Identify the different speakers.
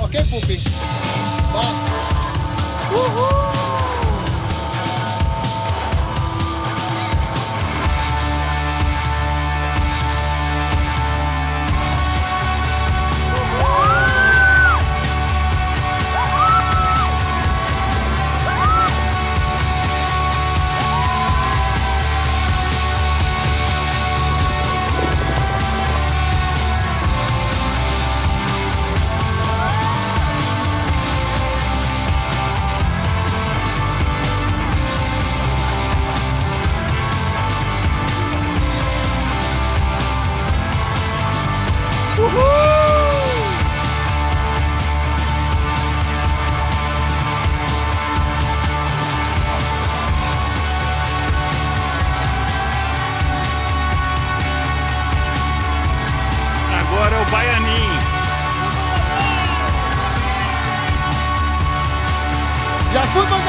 Speaker 1: Ok, Pupi?
Speaker 2: Agora é o Baianinho.
Speaker 1: Já fui pra